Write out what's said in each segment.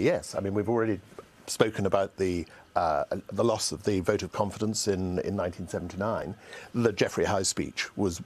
Yes. I mean, we've already spoken about the uh, the loss of the vote of confidence in, in 1979. The Geoffrey Howe speech was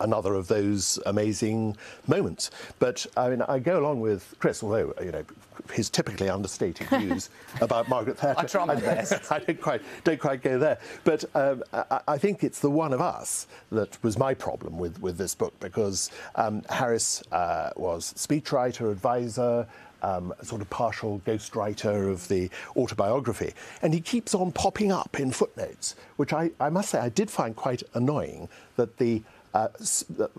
another of those amazing moments. But I mean, I go along with Chris, although you know his typically understated views about Margaret Thatcher. I try my best. I don't quite don't quite go there, but um, I, I, think it's the one of us that was my problem with with this book because um, Harris uh, was speechwriter, advisor. Um, sort of partial ghostwriter of the autobiography. And he keeps on popping up in footnotes, which I, I must say I did find quite annoying that the uh,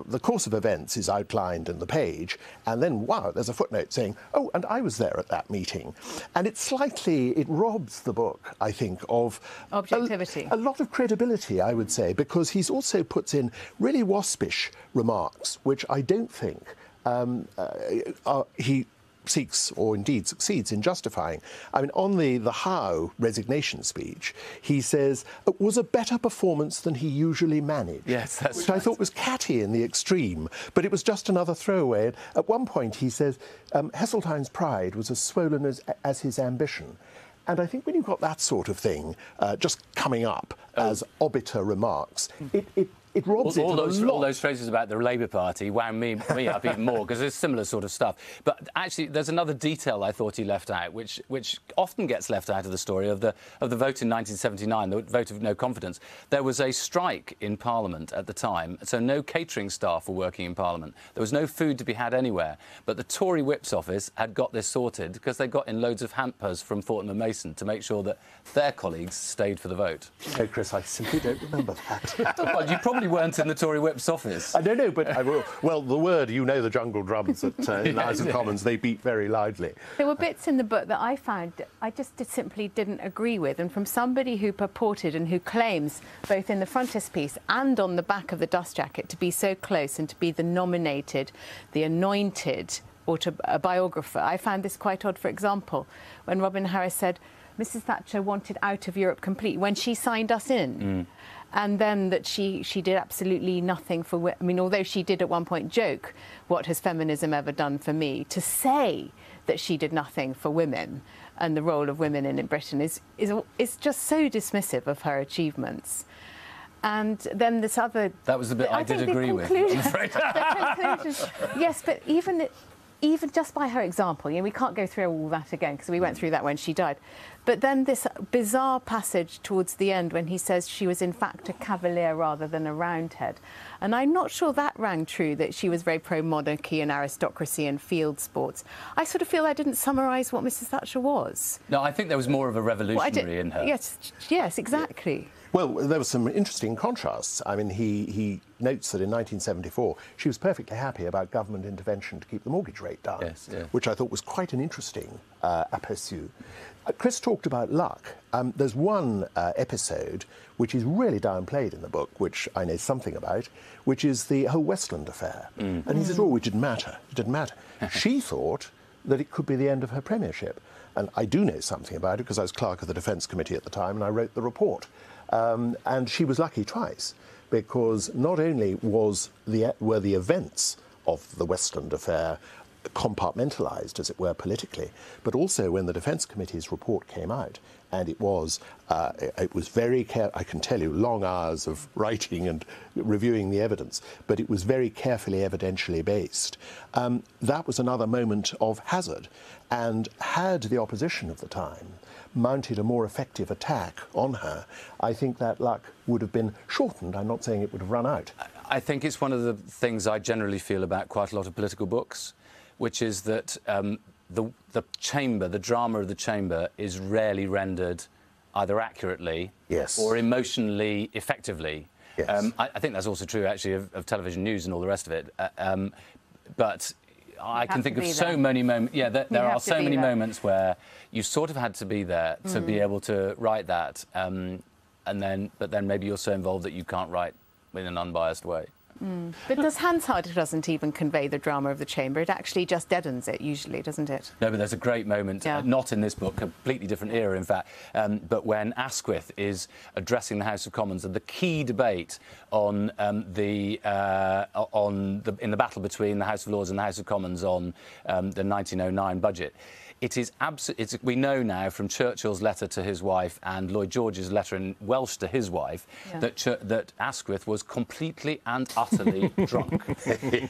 the course of events is outlined in the page, and then, wow, there's a footnote saying, oh, and I was there at that meeting. And it slightly, it robs the book, I think, of objectivity. A, a lot of credibility, I would say, because he's also puts in really waspish remarks, which I don't think um, uh, he seeks or indeed succeeds in justifying. I mean, on the, the Howe resignation speech, he says it was a better performance than he usually managed. Yes, that's Which right. I thought was catty in the extreme, but it was just another throwaway. At one point, he says um, Heseltine's pride was as swollen as, as his ambition. And I think when you've got that sort of thing uh, just coming up oh. as obiter remarks, it, it it robs all, all those, all those phrases about the Labour Party wound me, me up even more because there's similar sort of stuff. But actually, there's another detail I thought he left out, which which often gets left out of the story of the of the vote in 1979, the vote of no confidence. There was a strike in Parliament at the time, so no catering staff were working in Parliament. There was no food to be had anywhere. But the Tory Whip's office had got this sorted because they got in loads of hampers from Fortnum and Mason to make sure that their colleagues stayed for the vote. No, Chris, I simply don't remember that. well, you probably weren't in the Tory Whip's office. I don't know, but I will. Well, the word, you know, the jungle drums at uh, in the House of Commons, they beat very loudly. There were bits in the book that I found I just simply didn't agree with, and from somebody who purported and who claims both in the frontispiece and on the back of the dust jacket to be so close and to be the nominated, the anointed autobiographer. I found this quite odd. For example, when Robin Harris said. Mrs. Thatcher wanted out of Europe completely when she signed us in. Mm and then that she, she did absolutely nothing for. I mean, although she did at one point joke, "What has feminism ever done for me?" To say that she did nothing for women and the role of women in, in Britain is, is is just so dismissive of her achievements. And then this other. That was the bit I, I did agree with. I'm afraid. yes, but even even just by her example, you know, we can't go through all that again because we went through that when she died. But then this bizarre passage towards the end when he says she was in fact a cavalier rather than a roundhead. And I'm not sure that rang true that she was very pro monarchy and aristocracy and field sports. I sort of feel I didn't summarise what Mrs Thatcher was. No, I think there was more of a revolutionary well, in her. Yes, yes, exactly. Yeah. Well, there were some interesting contrasts. I mean, he, he notes that in 1974 she was perfectly happy about government intervention to keep the mortgage rate down, yes, which I thought was quite an interesting uh, aperçu. Uh, Chris talked about luck. Um, there's one uh, episode which is really downplayed in the book, which I know something about, which is the whole Westland affair. Mm. And he says, oh, it didn't matter. It didn't matter. she thought that it could be the end of her premiership. And I do know something about it because I was clerk of the Defence Committee at the time and I wrote the report. Um, and she was lucky twice because not only was the, were the events of the Westland affair compartmentalized, as it were, politically, but also when the Defence Committee's report came out, and it was uh, it was very care- I can tell you long hours of writing and reviewing the evidence, but it was very carefully evidentially based. Um, that was another moment of hazard, and had the opposition of the time mounted a more effective attack on her, I think that luck would have been shortened. I'm not saying it would have run out. I think it's one of the things I generally feel about quite a lot of political books, which is that um, the, the chamber, the drama of the chamber, is rarely rendered either accurately yes. or emotionally effectively. Yes. Um, I, I, think that's also true, actually, of, of, television news and all the rest of it. Uh, um, but I can think of so there. many moments. Yeah, there, there are so many there. moments where you sort of had to be there to mm. be able to write that, um, and then, but then maybe you're so involved that you can't write in an unbiased way. Mm. But does Hansard doesn't even convey the drama of the chamber. It actually just deadens it, usually, doesn't it? No, but there's a great moment, yeah. uh, not in this book, completely different era, in fact, um, but when Asquith is addressing the House of Commons and the key debate on um, the uh, on the in the battle between the House of Lords and the House of Commons on um, the 1909 budget it is absolutely. We know now from Churchill's letter to his wife and Lloyd George's letter in Welsh to his wife Yeah. that Ch- that Asquith was completely and utterly drunk,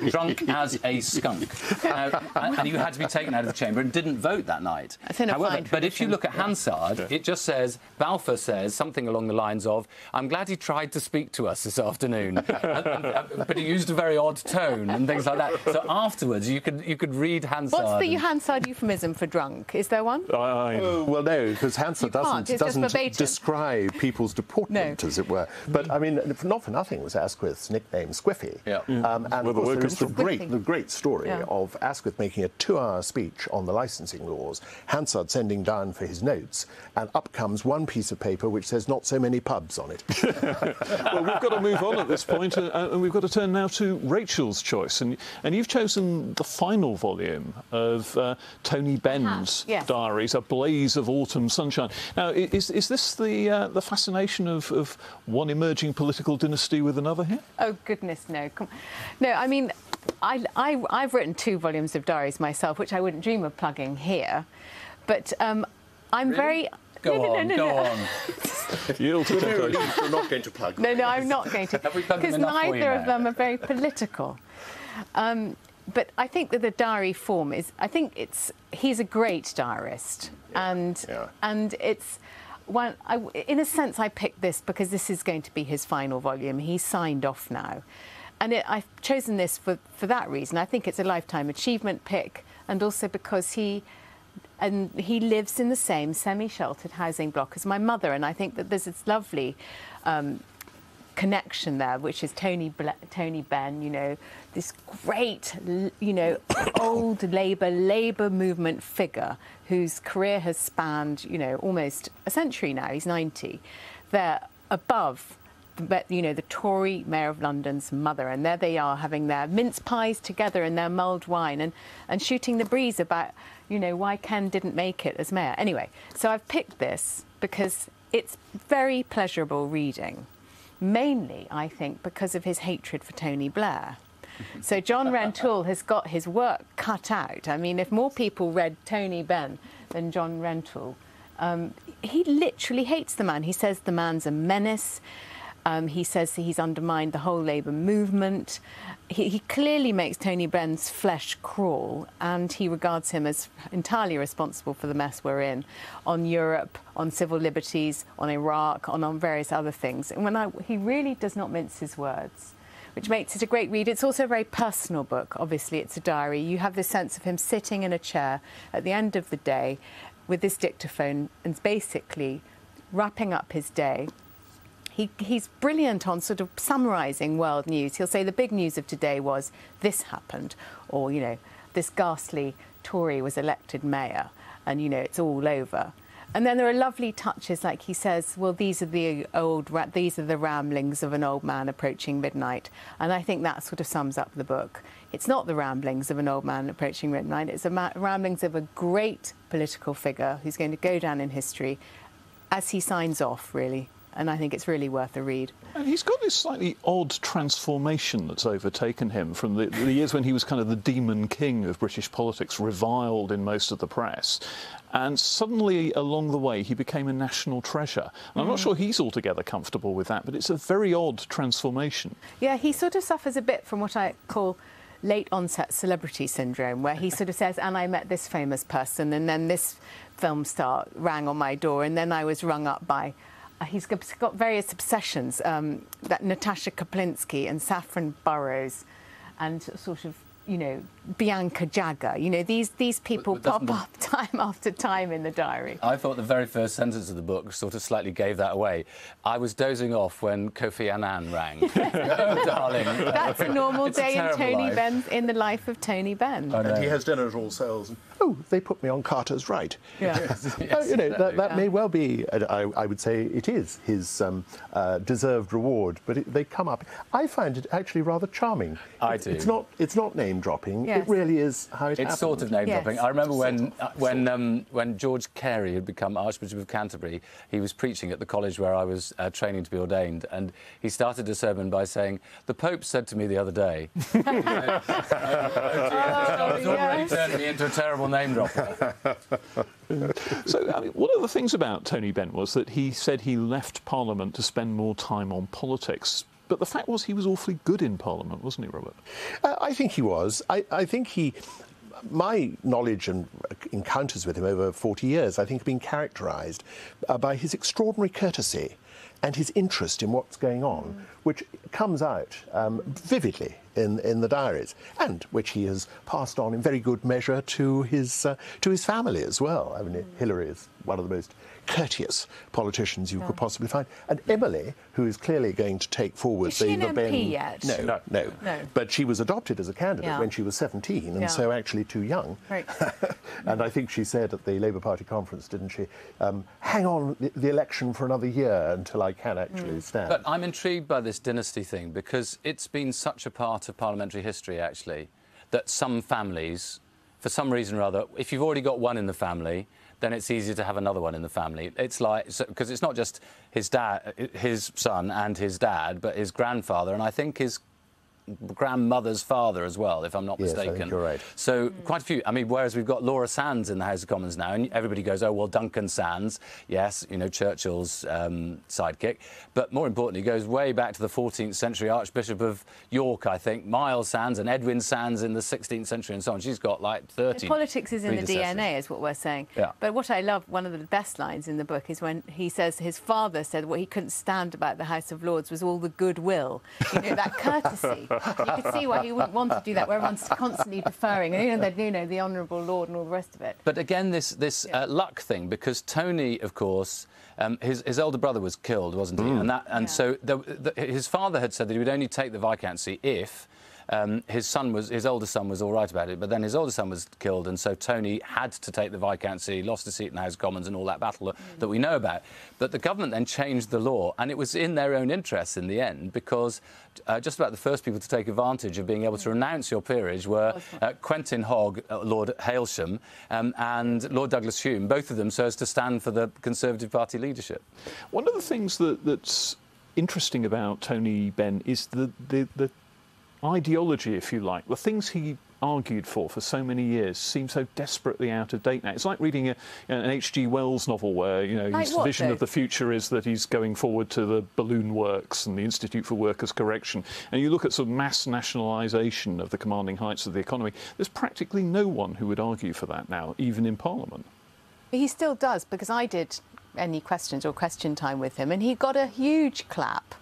drunk as a skunk, uh, and, and you had to be taken out of the chamber and didn't vote that night. That's However, fine but if you look at Hansard, it just says Balfour says something along the lines of, "I'm glad he tried to speak to us this afternoon," and, and, uh, but he used a very odd tone and things like that. So afterwards, you could you could read Hansard. What's the and- Hansard euphemism for drunk? Is there one? I, I, Oh, well, no, because Hansard doesn't, it's doesn't verbatim. describe people's deportment, No. as it were. But, I mean, not for nothing was Asquith's nickname Squiffy. Yeah. Um, and, Where of the course, word there is the great, the great story Yeah. of Asquith making a two-hour speech on the licensing laws, Hansard sending down for his notes, and up comes one piece of paper which says not so many pubs on it. well, we've got to move on at this point, uh, and we've got to turn now to Rachel's choice. And, and you've chosen the final volume of uh, Tony Benn's yes. diaries, A Blaze of Autumn Sunshine. Now, is, is this the, uh, the fascination of, of one emerging political dynasty with another here? Oh goodness, no! Come, no, I mean, I, I, I've written two volumes of diaries myself, which I wouldn't dream of plugging here. But um, I'm very. Go no, no, on, no, no, go no. on. Yield to temptation. We're not going to plug No, no, I'm not going to. Have we plugged them Because enough for you neither of now? them are very political. Um, but I think that the diary form is. I think it's. He's a great diarist, and yeah. and it's. One, I, in a sense, I picked this because this is going to be his final volume. He's signed off now. And it, I've chosen this for, for that reason. I think it's a lifetime achievement pick, and also because he and he lives in the same semi-sheltered housing block as my mother, and I think that there's this lovely um, connection there, which is Tony Tony Benn, you know, this great, you know, old Labour Labour movement figure whose career has spanned, you know, almost a century now. He's 90. They're above. You know, the Tory Mayor of London's mother, and there they are having their mince pies together and their mulled wine and, and shooting the breeze about, you know, why Ken didn't make it as mayor. Anyway, so I've picked this because it's very pleasurable reading mainly, I think, because of his hatred for Tony Blair. So John Rentoul has got his work cut out. I mean, if more people read Tony Benn than John Rentoul, um, he literally hates the man. He says the man's a menace. Um, he says he's undermined the whole Labour movement. He, he clearly makes Tony Benn's flesh crawl, and he regards him as entirely responsible for the mess we're in on Europe, on civil liberties, on Iraq, on, on various other things. And when I, he really does not mince his words which makes it a great read. It's also a very personal book. Obviously, it's a diary. You have the sense of him sitting in a chair at the end of the day with this dictaphone and basically wrapping up his day. He, he's brilliant on sort of summarising world news. He'll say the big news of today was this happened, or, you know, this ghastly Tory was elected mayor, and, you know, it's all over. And then there are lovely touches, like he says, "Well, these are the old, these are the ramblings of an old man approaching midnight," and I think that sort of sums up the book. It's not the ramblings of an old man approaching midnight; it's the ramblings of a great political figure who's going to go down in history as he signs off, really. And I think it's really worth a read. And he's got this slightly odd transformation that's overtaken him from the, the years when he was kind of the demon king of British politics, reviled in most of the press. And suddenly, along the way, he became a national treasure. And I'm not mm. sure he's altogether comfortable with that, but it's a very odd transformation. Yeah, he sort of suffers a bit from what I call late onset celebrity syndrome, where he sort of says, and I met this famous person, and then this film star rang on my door, and then I was rung up by. Uh, he's got, various obsessions, um, that Natasha Kaplinsky and Saffron Burrows, and sort of, you know, Bianca Jagger. You know, these, these people But doesn't pop up time after time in the diary. I thought the very first sentence of the book sort of slightly gave that away. I was dozing off when Kofi Annan rang. oh, darling. That's a normal It's a day in Tony life. Benn, in the life of Tony Benn. And he has dinner at All Souls. Oh, they put me on Carter's right. Yeah. Oh, you know, that, that Yeah. may well be, I, I would say it is his um, uh, deserved reward, but it, they come up. I find it actually rather charming. I It's- do. It's not, it's not name dropping. Yes. It really is how it It's happened. sort of name Yes. dropping. I remember when uh, when um, when George Carey had become Archbishop of Canterbury, he was preaching at the college where I was uh, training to be ordained, and he started a sermon by saying, "The Pope said to me the other day." Oh, It's already yes. turned me into a terrible name dropper. so, I mean, one of the things about Tony Benn was that he said he left Parliament to spend more time on politics. But the fact was, he was awfully good in Parliament, wasn't he, Robert? Uh, I think he was. I, I think he my knowledge and encounters with him over 40 years, I think, have been characterised uh, by his extraordinary courtesy and his interest in what's going on, mm. which comes out um, vividly in, in the diaries, and which he has passed on in very good measure to his, uh, to his family as well. I mean, mm. Hilary is one of the most courteous politicians you yeah. could possibly find. And Emily, who is clearly going to take forward is the, the MP Benn. Yet? No, no, no, no, But she was adopted as a candidate yeah. when she was 17, and yeah. so actually too young. Right. and I think she said at the Labour Party conference, didn't she? Um, hang on the, the, election for another year until I can actually mm. stand. But I'm intrigued by this dynasty thing because it's been such a part of parliamentary history, actually, that some families, for some reason or other, if you've already got one in the family, then it's easier to have another one in the family. It's like because so, it's not just his dad, his son, and his dad, but his grandfather, and I think his grandmother's father as well, if I'm not yes, mistaken. I think you're right. So mm. quite a few. I mean, whereas we've got Laura Sandys in the House of Commons now, and everybody goes, "Oh well, Duncan Sandys, yes, you know Churchill's um, sidekick," but more importantly, goes way back to the 14th century Archbishop of York, I think, Miles Sandys and Edwin Sandys in the 16th century, and so on. She's got like 30. The politics is in the DNA, is what we're saying. Yeah. But what I love, one of the best lines in the book is when he says his father said what he couldn't stand about the House of Lords was all the goodwill, you know, that courtesy. You could see why he wouldn't want to do that, where everyone's constantly deferring, and you know, you know, the honourable lord and all the rest of it. But again, this this yeah. uh, luck thing, because Tony, of course. Um, his, his older brother was killed, wasn't he? Mm. And that, and yeah. so the, the, his father had said that he would only take the viscountcy if um, his son was his older son was all right about it, but then his older son was killed, and so Tony had to take the viscountcy, lost a seat in the House of Commons, and all that battle that, mm. that we know about. But the government then changed the law, and it was in their own interests in the end because uh, just about the first people to take advantage of being able to renounce your peerage were uh, Quentin Hogg, uh, Lord Hailsham, um, and Lord Douglas-Home, both of them so as to stand for the Conservative Party leadership. One of the things that, that's interesting about Tony Benn is the, the, the ideology, if you like, the things he argued for for so many years seem so desperately out of date now. It's like reading a, an H.G. Wells novel where you know like his what, vision though? of the future is that he's going forward to the balloon works and the Institute for Workers' Correction, and you look at sort of mass nationalisation of the commanding heights of the economy. There's practically no one who would argue for that now, even in Parliament. He still does because I did any questions or question time with him, and he got a huge clap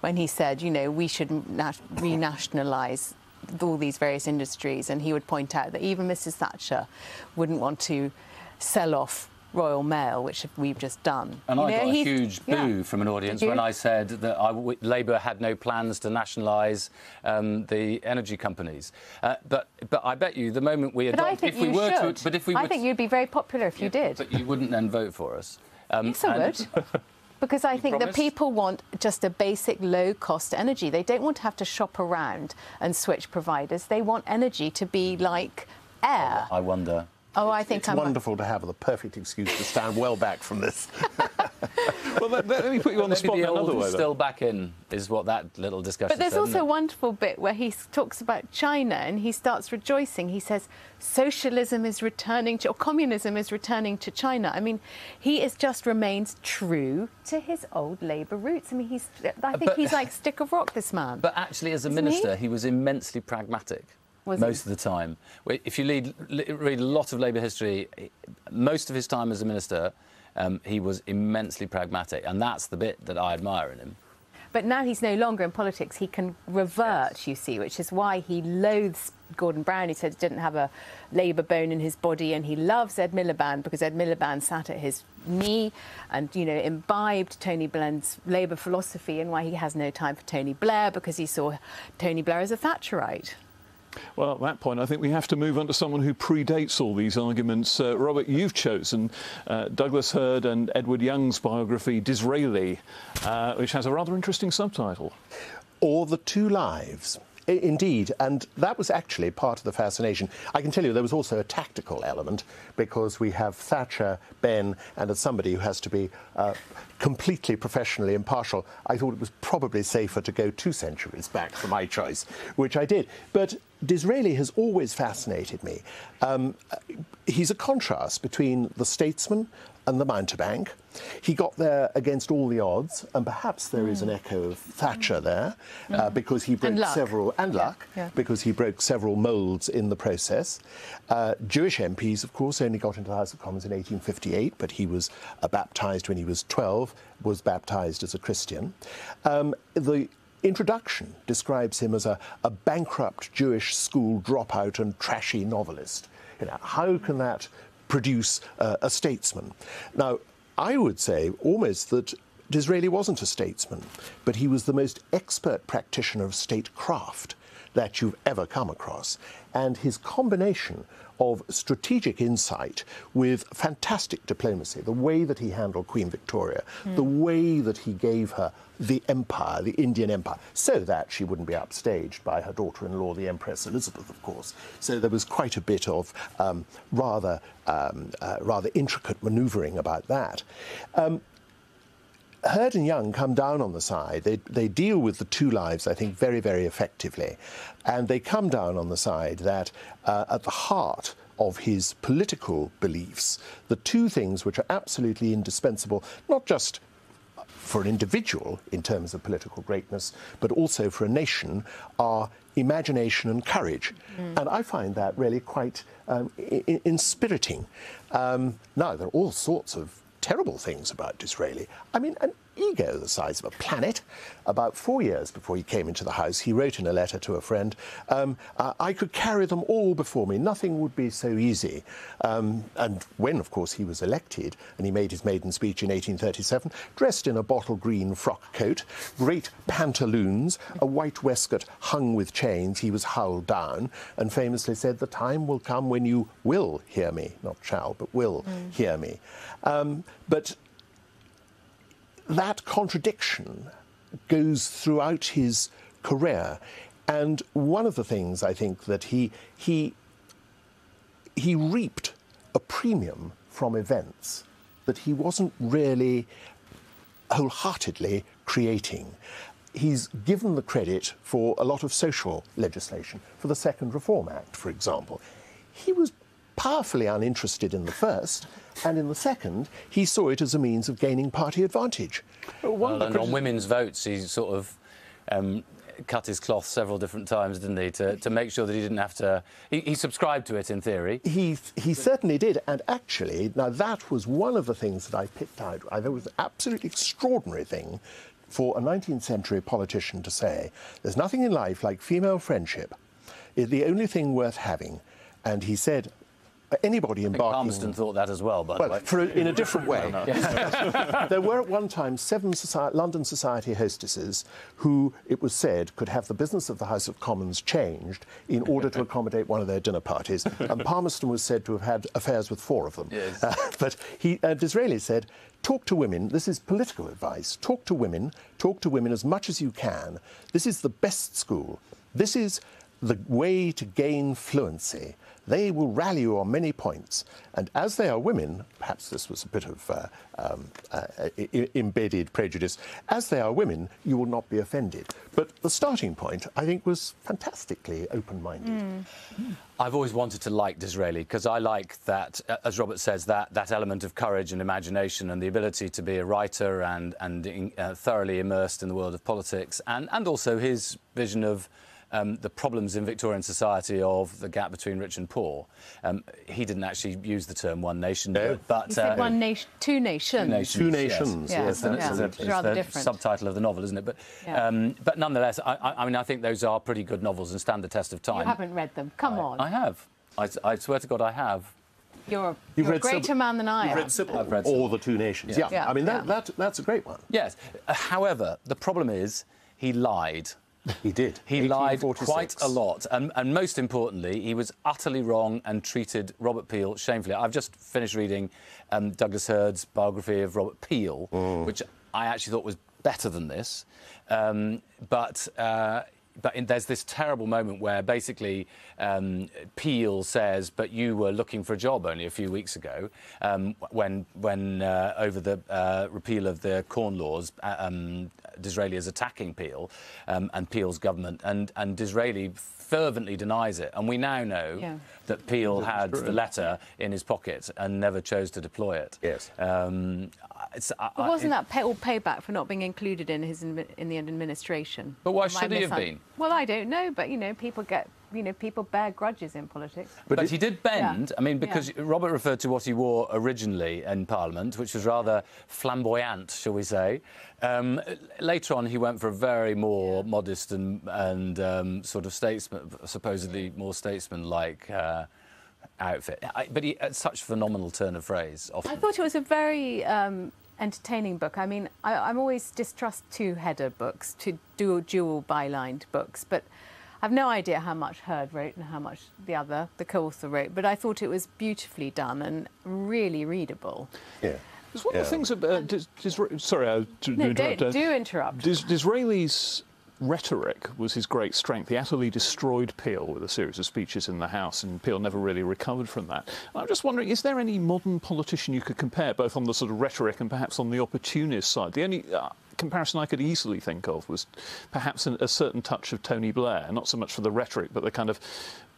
when he said, you know, we should renationalise all these various industries. And he would point out that even Mrs. Thatcher wouldn't want to sell off Royal Mail, which we've just done. And you I know, got a huge boo yeah. from an audience when I said that I, Labour had no plans to nationalise um, the energy companies. Uh, but but I bet you the moment we adopt, if we were should. to, but if we, I think you'd be very popular if yeah, you did. But you wouldn't then vote for us. Um, yes, I would. Because I think promise? that people want just a basic low cost energy. They don't want to have to shop around and switch providers. They want energy to be like air. I wonder. Oh, I think it's I'm wonderful to have the perfect excuse to stand well back from this. well, let, let, me put you on the spot the another way. Still back in is what that little discussion. But there's said, also a wonderful bit where he talks about China and he starts rejoicing. He says socialism is returning to, or communism is returning to China. I mean, he is just remains true to his old Labour roots. I mean, he's. I think but, he's like stick of rock. This man. But actually, as a Isn't minister, he? he was immensely pragmatic. Was most he? of the time. If you read, read a lot of Labour history, most of his time as a minister, um, he was immensely pragmatic, and that's the bit that I admire in him. But now he's no longer in politics. He can revert, yes. you see, which is why he loathes Gordon Brown. He said he didn't have a Labour bone in his body, and he loves Ed Miliband because Ed Miliband sat at his knee and, you know, imbibed Tony Blair's Labour philosophy, and why he has no time for Tony Blair because he saw Tony Blair as a Thatcherite. Well, at that point, I think we have to move on to someone who predates all these arguments. Uh, Robert, you've chosen uh, Douglas Hurd and Edward Young's biography, Disraeli, uh, which has a rather interesting subtitle. Or the Two Lives. Indeed, and that was actually part of the fascination. I can tell you there was also a tactical element because we have Thatcher, Benn, and as somebody who has to be uh, completely professionally impartial, I thought it was probably safer to go two centuries back for my choice, which I did. But Disraeli has always fascinated me. Um, he's a contrast between the statesman and the mountebank. He got there against all the odds, and perhaps there is an echo of Thatcher there, uh, because he broke luck. several and Yeah, luck yeah. because he broke several moulds in the process. Uh, Jewish MPs, of course, only got into the House of Commons in 1858, but he was uh, baptized when he was 12, was baptized as a Christian. Um, the introduction describes him as a, a bankrupt Jewish school dropout and trashy novelist. You know, how can that produce uh, a statesman? Now, I would say almost that Disraeli wasn't a statesman, but he was the most expert practitioner of statecraft that you've ever come across. And his combination of strategic insight with fantastic diplomacy, the way that he handled Queen Victoria, the way that he gave her the empire, the Indian empire, so that she wouldn't be upstaged by her daughter in law, the Empress Elizabeth, of course. So there was quite a bit of um, rather, um, uh, rather intricate manoeuvring about that. Um, Hurd and Young come down on the side. They, they deal with the two lives, I think, very, very effectively. And they come down on the side that uh, at the heart of his political beliefs, the two things which are absolutely indispensable, not just for an individual in terms of political greatness, but also for a nation, are imagination and courage. And I find that really quite um, inspiriting. Um, now, there are all sorts of terrible things about Disraeli. I mean, an ego the size of a planet. About four years before he came into the House, he wrote in a letter to a friend, um, uh, I could carry them all before me. Nothing would be so easy. Um, and when, of course, he was elected and he made his maiden speech in 1837, dressed in a bottle green frock coat, great pantaloons, a white waistcoat hung with chains, he was hulled down and famously said, The time will come when you will hear me, not shall, but will hear me. Um, but that contradiction goes throughout his career. And one of the things I think that he, he, he reaped a premium from events that he wasn't really wholeheartedly creating. He's given the credit for a lot of social legislation, for the Second Reform Act, for example. He was powerfully uninterested in the first, and in the second, he saw it as a means of gaining party advantage. Well, and on women's votes, he sort of um, cut his cloth several different times, didn't he, to, to make sure that he didn't have to. He, he subscribed to it in theory. He, he certainly did. And actually, now that was one of the things that I picked out. I thought it was an absolutely extraordinary thing for a 19th century politician to say there's nothing in life like female friendship. It's the only thing worth having. And he said, anybody embarking. Palmerston thought that as well, by the Well, way. for, in a different way. there were at one time seven soci- London society hostesses who, it was said, could have the business of the House of Commons changed in order to accommodate one of their dinner parties. And Palmerston was said to have had affairs with four of them. Yes. Uh, but he, uh, Disraeli said, talk to women. This is political advice. Talk to women. Talk to women as much as you can. This is the best school. This is the way to gain fluency. They will rally you on many points. And as they are women, perhaps this was a bit of uh, um, uh, I- I- embedded prejudice, as they are women, you will not be offended. But the starting point, I think, was fantastically open minded. I've always wanted to like Disraeli because I like that, uh, as Robert says, that, that element of courage and imagination and the ability to be a writer and, and uh, thoroughly immersed in the world of politics and, and also his vision of um, the problems in Victorian society of the gap between rich and poor. Um, he didn't actually use the term one nation, No. but, but He said uh, one nation, two nations. nations. Two yes. nations, Yeah, yes, yeah. It's, absolutely. It's rather the different. subtitle of the novel, isn't it? But, Yeah. um, but nonetheless, I, I, I mean, I think those are pretty good novels and stand the test of time. You haven't read them. Come on. I have. I, I swear to God, I have. You're, a- You've you're a greater Sybil- man than I You've am. read Sybil, I've read or the Two Nations. Yeah, Yeah. I mean, that, Yeah. that, that's a great one. Yes. Uh, however, the problem is he lied. He did. He lied quite a lot. And, and most importantly, he was utterly wrong and treated Robert Peel shamefully. I've just finished reading um, Douglas Hurd's biography of Robert Peel, which I actually thought was better than this. Um, but. Uh, but in, there's this terrible moment where basically um, Peel says, "But you were looking for a job only a few weeks ago, um, when when uh, over the uh, repeal of the Corn Laws, uh, um, Disraeli as attacking Peel um, and Peel's government, and, and Disraeli fervently denies it. And we now know Yeah. that Peel had the letter in his pocket and never chose to deploy it. Yes. Um, it's, I, But I- wasn't that pay, all payback for not being included in his in, in the administration? But why should he have been? Well, I don't know, but you know, people get you know people bear grudges in politics. But, it- he did bend. Yeah. I mean, because Robert referred to what he wore originally in Parliament, which was rather flamboyant, shall we say. Um, later on, he went for a very more modest and, and um, sort of statesman, supposedly more statesman-like uh, outfit. I, but he had such phenomenal turn of phrase. Often. I thought it was a very um, entertaining book. I mean, I, I'm always distrust two-header books, to dual, dual bylined books, but I've no idea how much Hurd wrote and how much the other, the co-author, wrote. But I thought it was beautifully done and really readable. Yeah. It's one of the things about. Dis, Disra- sorry, I to No, interrupt. don't uh, do interrupt. Dis- Disraeli's rhetoric was his great strength. He utterly destroyed Peel with a series of speeches in the House, and Peel never really recovered from that. And I'm just wondering, is there any modern politician you could compare, both on the sort of rhetoric and perhaps on the opportunist side? The only uh, comparison I could easily think of was perhaps an, a certain touch of Tony Blair, not so much for the rhetoric, but the kind of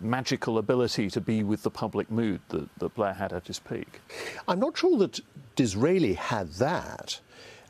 magical ability to be with the public mood that, that Blair had at his peak. I'm not sure that Disraeli had that.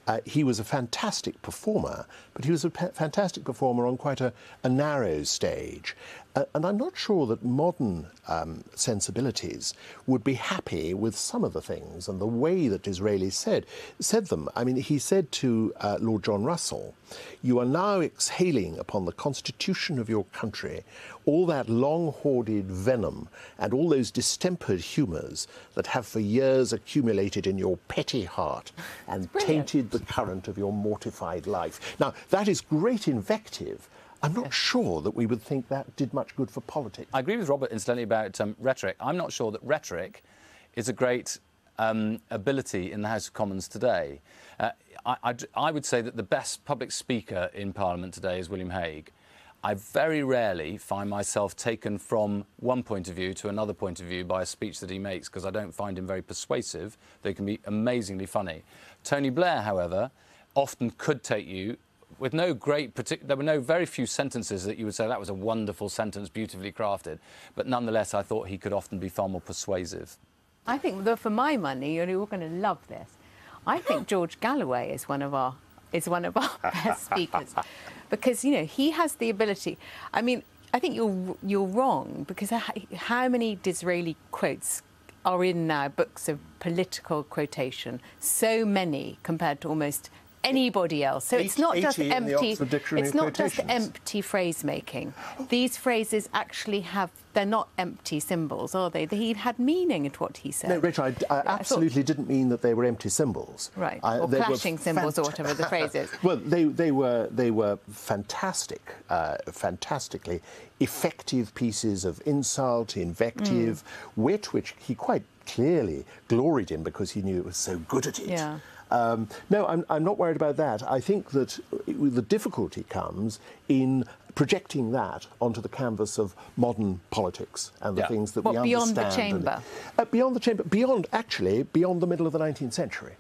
Uh, he was a fantastic performer, but he was a fantastic performer on quite a, a narrow stage. Uh, and I'm not sure that modern um, sensibilities would be happy with some of the things and the way that Disraeli said said them. I mean, he said to uh, Lord John Russell, "You are now exhaling upon the constitution of your country all that long hoarded venom and all those distempered humours that have for years accumulated in your petty heart and tainted the current of your mortified life. Now, that is great invective. I'm not sure that we would think that did much good for politics. I agree with Robert, incidentally, about um, rhetoric. I'm not sure that rhetoric is a great um, ability in the House of Commons today. Uh, I, I, I would say that the best public speaker in Parliament today is William Hague. I very rarely find myself taken from one point of view to another point of view by a speech that he makes because I don't find him very persuasive. They can be amazingly funny. Tony Blair, however, often could take you with no great partic- there were no very few sentences that you would say that was a wonderful sentence beautifully crafted but nonetheless i thought he could often be far more persuasive I think that for my money, you're all going to love this. I think George Galloway is one of our is one of our best speakers because you know he has the ability. I mean, I think you're you're wrong because how many Disraeli quotes are in now books of political quotation? So many compared to almost anybody else. So it's not just 80 in the empty. It's not just empty phrase making. These phrases actually have. They're not empty symbols, are they? He had meaning to what he said. No, Rachel, I, I I thought- absolutely didn't mean that they were empty symbols. Right, I- or they were clashing symbols or whatever the phrase is. Well, they, they were they were fantastic, uh, fantastically effective pieces of insult, invective, Mm. wit, which he quite clearly gloried in because he knew it was so good at it. Yeah. Um, no, I'm, I'm not worried about that. I think that it- the difficulty comes in projecting that onto the canvas of modern politics and the Yeah. things that What, we beyond the understand. and- chamber? uh, beyond the chamber, beyond actually beyond the middle of the 19th century,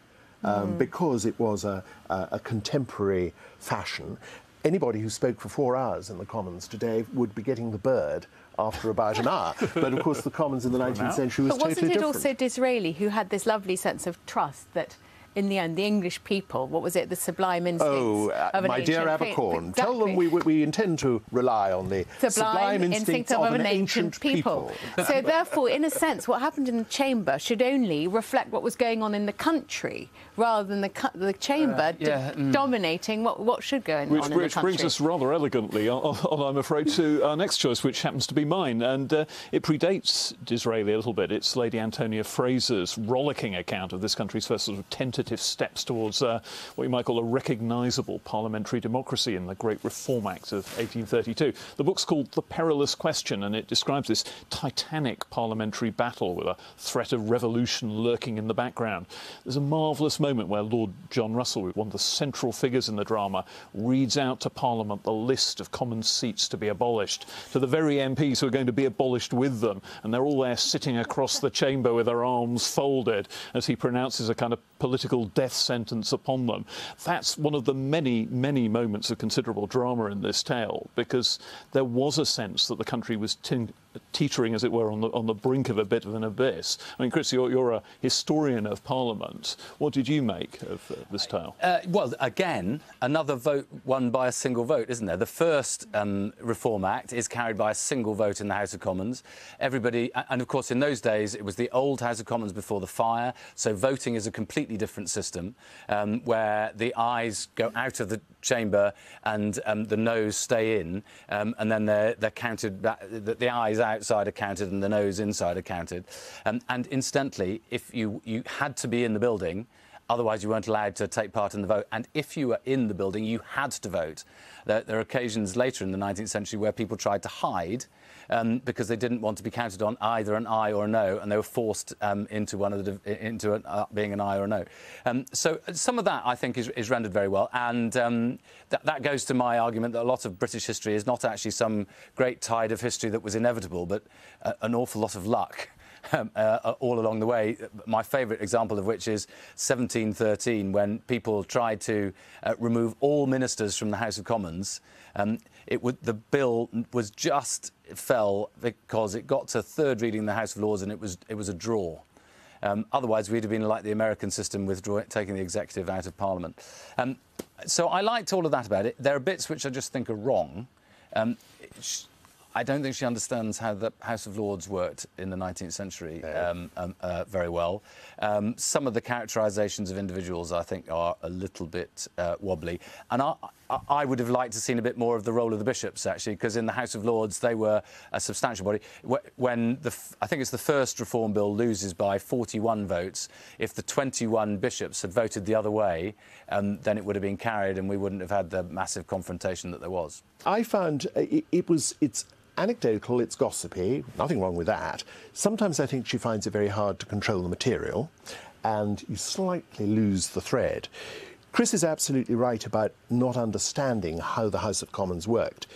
um, Hmm. because it was a, a, a contemporary fashion. Anybody who spoke for four hours in the Commons today would be getting the bird after about an hour. but of course, the Commons in the 19th century was But wasn't it different. also Disraeli who had this lovely sense of trust that, in the end, the English people, what was it, the sublime instincts Oh, uh, of an my dear ancient Abercorn, tell them we, we intend to rely on the sublime, instincts of, an ancient people. so therefore, in a sense, what happened in the chamber should only reflect what was going on in the country, rather than the, the chamber d- yeah, mm. dominating what, what should go on Which, in the which brings us rather elegantly, on, on, I'm afraid, to our next choice, which happens to be mine. And uh, it predates Disraeli a little bit. It's Lady Antonia Fraser's rollicking account of this country's first sort of tentative steps towards uh, what you might call a recognisable parliamentary democracy in the Great Reform Act of 1832. The book's called The Perilous Question, and it describes this titanic parliamentary battle with a threat of revolution lurking in the background. There's a marvellous moment where Lord John Russell, one of the central figures in the drama, reads out to Parliament the list of common seats to be abolished, to the very MPs who are going to be abolished with them, and they're all there sitting across the chamber with their arms folded as he pronounces a kind of political death sentence upon them. That's one of the many, many moments of considerable drama in this tale because there was a sense that the country was teetering, as it were, on the, on the brink of a bit of an abyss. I mean, Chris, you're, you're a historian of Parliament. What did you make of uh, this tale? Uh, well, again, another vote won by a single vote, isn't there? The first um, Reform Act is carried by a single vote in the House of Commons. Everybody, and of course, in those days, it was the old House of Commons before the fire, so voting is a completely different system um, where the ayes go out of the chamber and um, the noes stay in, um, and then they're, they're counted, back, the, the ayes outside are counted and the noes inside are counted. Um, and incidentally, if you, you had to be in the building, Otherwise, you weren't allowed to take part in the vote. And if you were in the building, you had to vote. There, there are occasions later in the 19th century where people tried to hide um, because they didn't want to be counted on either an aye or a no, and they were forced um, into one of the into an, uh, being an aye or a no. Um, so some of that I think is, is rendered very well, and um, that, that goes to my argument that a lot of British history is not actually some great tide of history that was inevitable, but uh, an awful lot of luck. Um, uh, all along the way. My favourite example of which is 1713, when people tried to uh, remove all ministers from the House of Commons. Um, it would, the bill was just fell because it got to third reading in the House of Lords and it was, it was a draw. Um, otherwise, we'd have been like the American system, withdrawing, taking the executive out of Parliament. Um, so I liked all of that about it. There are bits which I just think are wrong. Um, I don't think she understands how the House of Lords worked in the 19th century um, um, uh, very well. Um, some of the characterisations of individuals, I think, are a little bit uh, wobbly. And I, I, would have liked to have seen a bit more of the role of the bishops, actually, because in the House of Lords they were a substantial body. When the, I think it's the first reform bill loses by 41 votes, if the 21 bishops had voted the other way, um, then it would have been carried and we wouldn't have had the massive confrontation that there was. I found uh, it, it was, it's anecdotal, it's gossipy, nothing wrong with that. Sometimes I think she finds it very hard to control the material and you slightly lose the thread. Chris is absolutely right about not understanding how the House of Commons worked.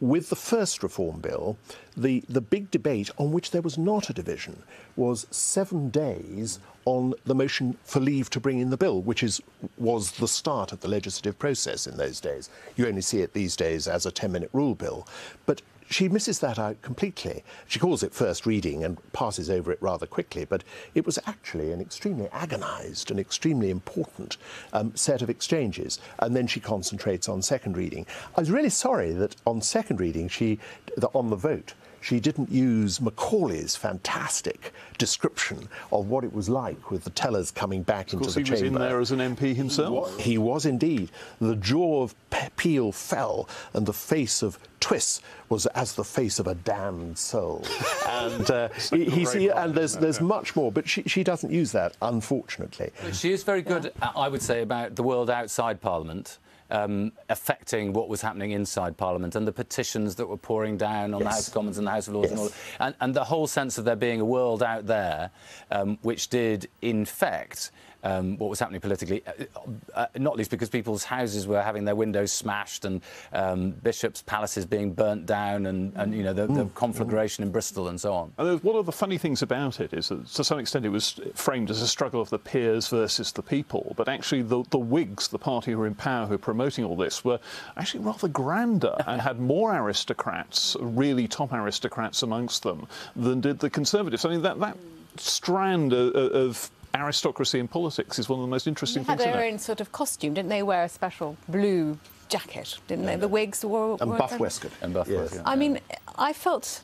With the first reform bill, the, the big debate on which there was not a division was seven days on the motion for leave to bring in the bill, which is, was the start of the legislative process in those days. You only see it these days as a 10 minute rule bill. But she misses that out completely. She calls it first reading and passes over it rather quickly, but it was actually an extremely agonised and extremely important um, set of exchanges. And then she concentrates on second reading. I was really sorry that on second reading, she, the, on the vote, she didn't use Macaulay's fantastic description of what it was like with the tellers coming back into the he chamber. He was in there as an MP himself. He was indeed. The jaw of Peel fell, and the face of Twiss was as the face of a damned soul. and uh, he, he's, he, and there's there's much more, but she, she doesn't use that, unfortunately. She is very good, yeah. I would say, about the world outside Parliament um, affecting what was happening inside Parliament and the petitions that were pouring down on yes. the House of Commons and the House of Lords yes. and all and, and, the whole sense of there being a world out there um, which did infect um, what was happening politically, uh, uh, not least because people's houses were having their windows smashed and um, bishops' palaces being burnt down and, and you know, the, the, mm. conflagration in Bristol and so on. And one of the funny things about it is that to some extent it was framed as a struggle of the peers versus the people, but actually the, the Whigs, the party who were in power, who were promoting all this, were actually rather grander and had more aristocrats, really top aristocrats amongst them, than did the Conservatives. I mean, that, that strand of, of aristocracy in politics is one of the most interesting they things. Had their own sort of costume, didn't they? Wear a special blue jacket, didn't yeah. they? The Whigs wore and wore buff waistcoat. And buff yes. waistcoat. I mean, I felt,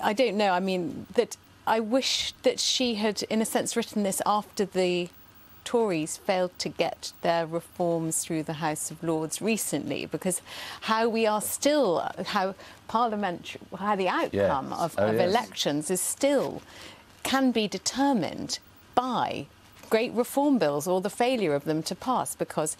I don't know. I mean that I wish that she had, in a sense, written this after the Tories failed to get their reforms through the House of Lords recently, because how we are still, how Parliament, how the outcome yes. of, oh, of yes. elections is still can be determined by great reform bills or the failure of them to pass because,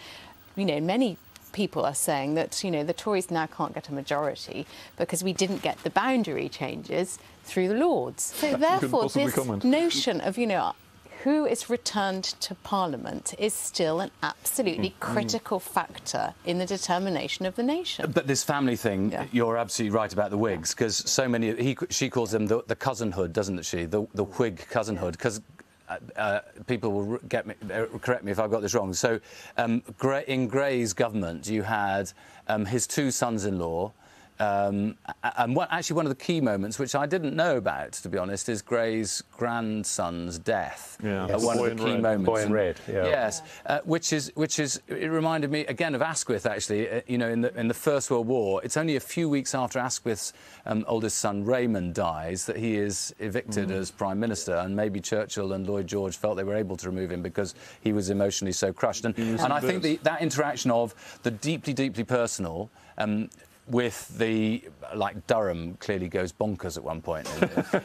you know, many people are saying that, you know, the Tories now can't get a majority because we didn't get the boundary changes through the Lords. So therefore, this comment. notion of, you know, who is returned to Parliament is still an absolutely mm. critical factor in the determination of the nation. But this family thing, yeah. you're absolutely right about the Whigs, because so many, he, she calls them the, the cousinhood, doesn't she? The, the Whig cousinhood, because uh, uh, people will get me, uh, correct me if I've got this wrong. So, um, in Grey's government, you had um, his two sons-in-law. Um, and what, actually, one of the key moments, which I didn't know about, to be honest, is Grey's grandson's death. Yeah, yes. one Boy of the key red. moments. Boy in red. Yeah. Yes, uh, which is which is it reminded me again of Asquith. Actually, uh, you know, in the in the First World War, it's only a few weeks after Asquith's um, oldest son Raymond dies that he is evicted mm. as prime minister, and maybe Churchill and Lloyd George felt they were able to remove him because he was emotionally so crushed. And, and I think the, that interaction of the deeply, deeply personal. Um, with the like Durham clearly goes bonkers at one point.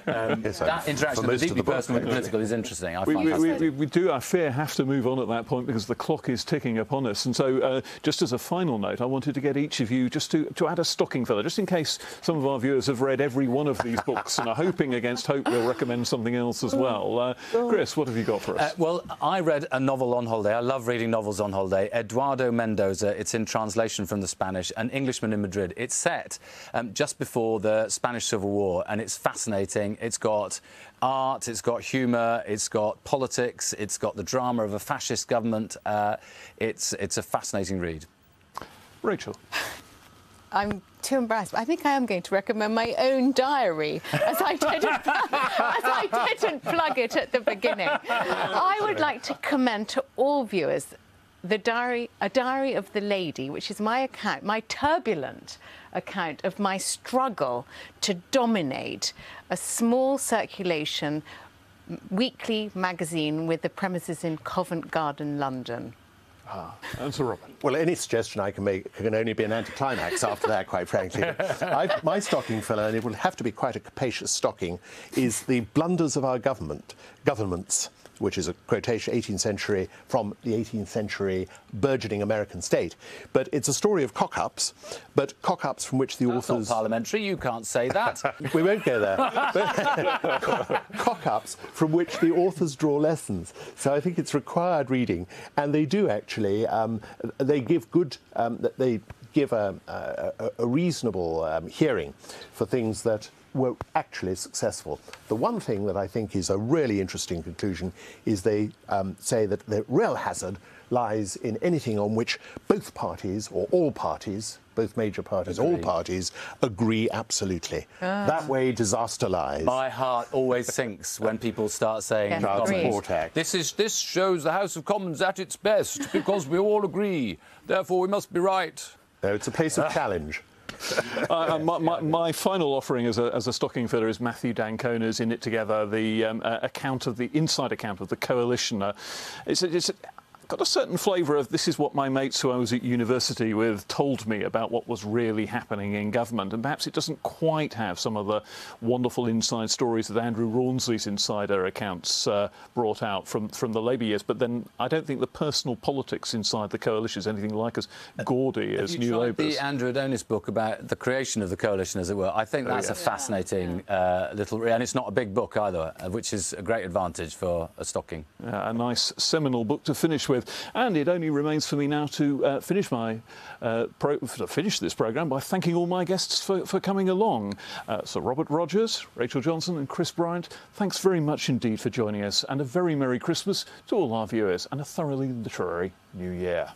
Um, yes, that interaction, the deeply the personal and political, is interesting. I we, find we, we, we, do, I fear, have to move on at that point because the clock is ticking upon us. And so, uh, just as a final note, I wanted to get each of you just to, to add a stocking filler, just in case some of our viewers have read every one of these books and are hoping against hope we'll recommend something else as well. Uh, Chris, what have you got for us? Uh, well, I read a novel on holiday. I love reading novels on holiday. Eduardo Mendoza. It's in translation from the Spanish. An Englishman in Madrid. It's set um, just before the Spanish Civil War, and it's fascinating. It's got art, it's got humour, it's got politics, it's got the drama of a fascist government. Uh, it's, it's a fascinating read. Rachel. I'm too embarrassed. but I think I am going to recommend my own diary, as I didn't, as I didn't plug it at the beginning. I would like to commend to all viewers the diary, a diary of the lady, which is my account, my turbulent account of my struggle to dominate a small circulation weekly magazine with the premises in Covent Garden, London. Ah, and Sir Robert. Well, any suggestion I can make can only be an anticlimax after that, quite frankly. I've, my stocking filler, and it will have to be quite a capacious stocking, is the blunders of our government, governments which is a quotation 18th century from the 18th century burgeoning American state. But it's a story of cock-ups, but cock-ups from which the That's authors... Parliamentary, you can't say that. we won't go there. cock-ups from which the authors draw lessons. So I think it's required reading, and they do actually. Um, they give good. Um, they give a, a, a reasonable um, hearing for things that were actually successful. The one thing that I think is a really interesting conclusion is they um, say that the real hazard lies in anything on which both parties or all parties, both major parties, all parties, agree absolutely. Ah. That way, disaster lies. My heart always sinks when people start saying yeah, This is this shows the House of Commons at its best because we all agree. Therefore, we must be right. No, it's a place of challenge. uh, my, my, my, final offering as a, as a, stocking filler is Matthew d'Ancona's In It Together, the um, uh, account of the inside account of the coalition. It's, it's, got a certain flavour of this is what my mates who I was at university with told me about what was really happening in government. And perhaps it doesn't quite have some of the wonderful inside stories that Andrew Rawnsley's insider accounts uh, brought out from, from the Labour years. But then I don't think the personal politics inside the coalition is anything like as gaudy uh, as New Labour's. The Andrew Adonis book about the creation of the coalition, as it were. I think oh, that's oh, yeah. a fascinating yeah. uh, little, and it's not a big book either, uh, which is a great advantage for a stocking. a nice seminal book to finish with with. And it only remains for me now to uh, finish my uh, finish this programme by thanking all my guests for, for coming along. Uh, Sir Robert Rogers, Rachel Johnson, and Chris Bryant. Thanks very much indeed for joining us, and a very merry Christmas to all our viewers, and a thoroughly literary New Year.